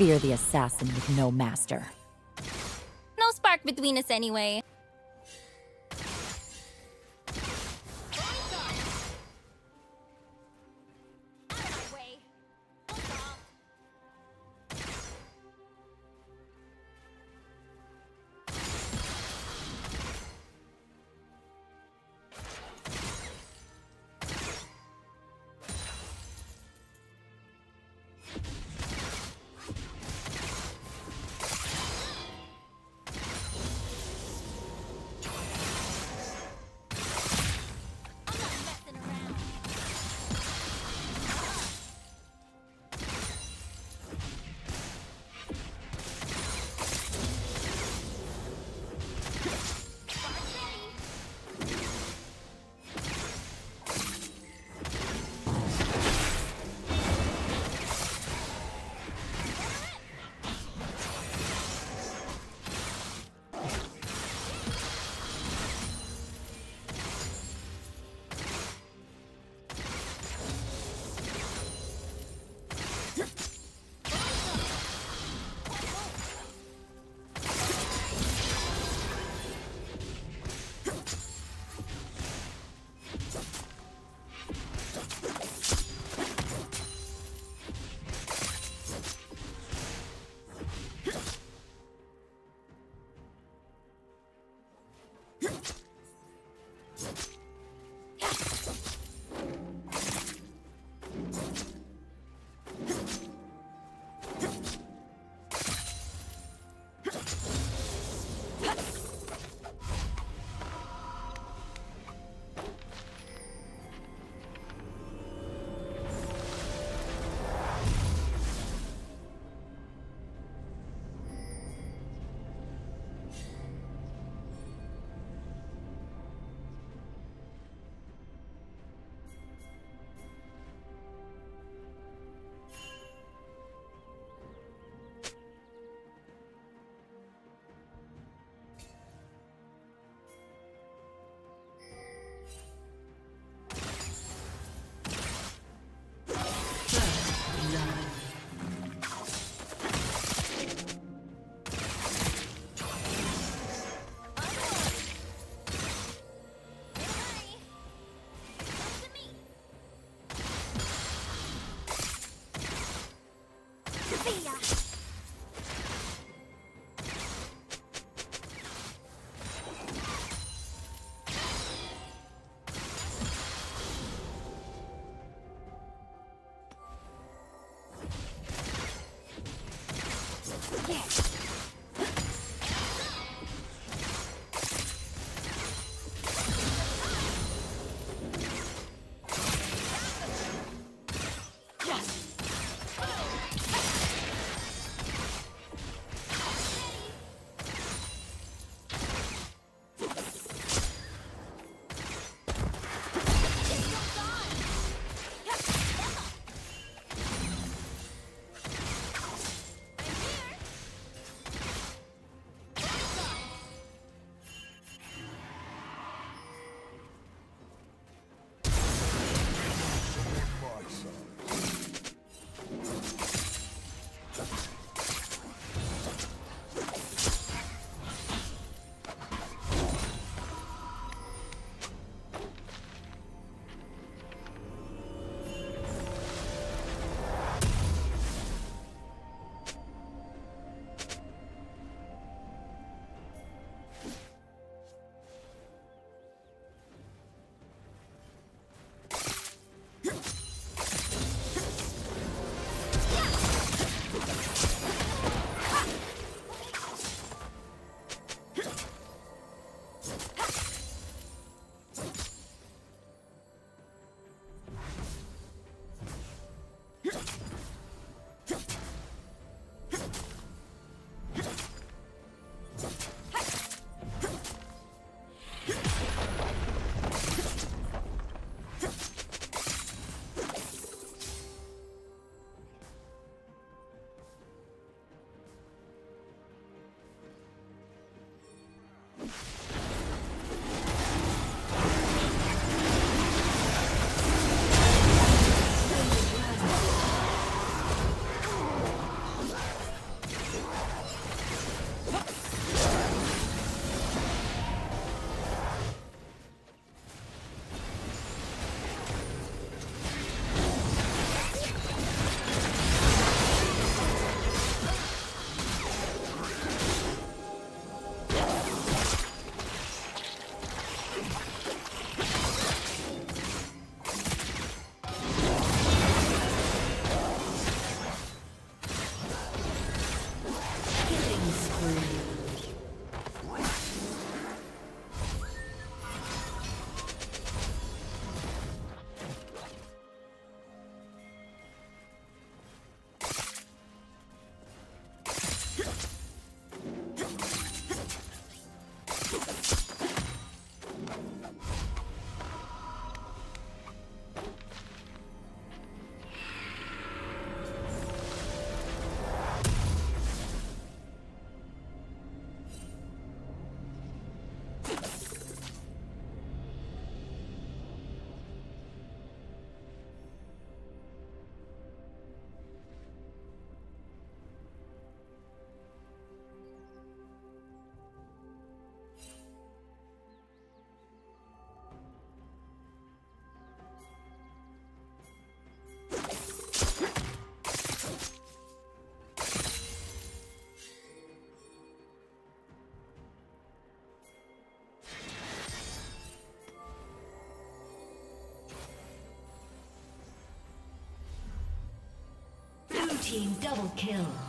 Fear the assassin with no master. No spark between us anyway. Team double kill.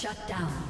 Shut down.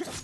Huh.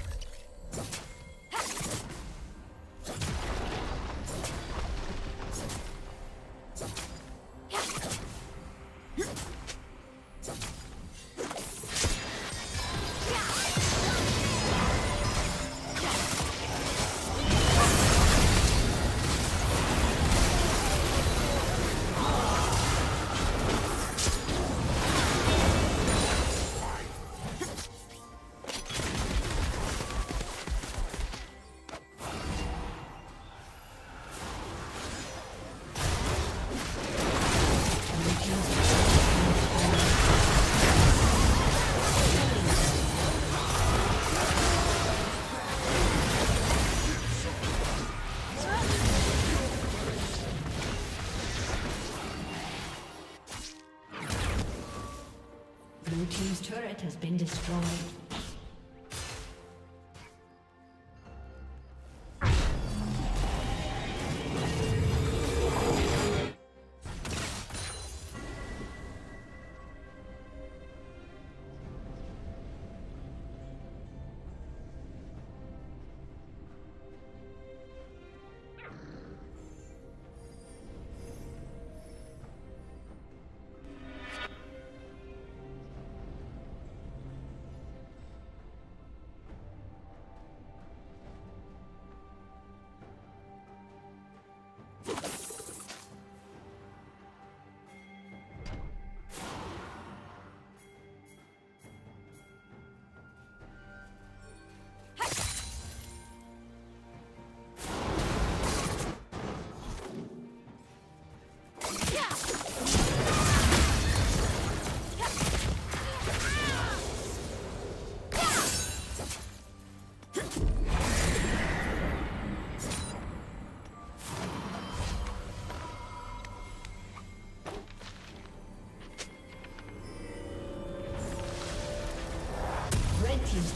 been destroyed.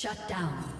Shut down.